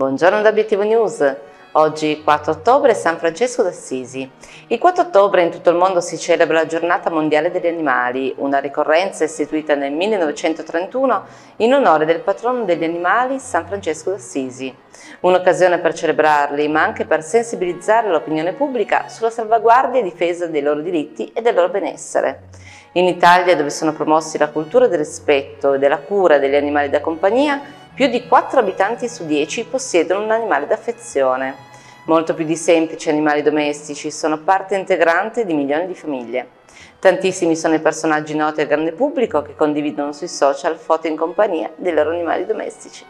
Buongiorno da Obiettivo News. Oggi 4 ottobre San Francesco d'Assisi. Il 4 ottobre in tutto il mondo si celebra la giornata mondiale degli animali, una ricorrenza istituita nel 1931 in onore del patrono degli animali San Francesco d'Assisi. Un'occasione per celebrarli, ma anche per sensibilizzare l'opinione pubblica sulla salvaguardia e difesa dei loro diritti e del loro benessere. In Italia, dove sono promossi la cultura del rispetto e della cura degli animali da compagnia, più di 4 abitanti su 10 possiedono un animale d'affezione. Molto più di semplici animali domestici, sono parte integrante di milioni di famiglie. Tantissimi sono i personaggi noti al grande pubblico che condividono sui social foto in compagnia dei loro animali domestici.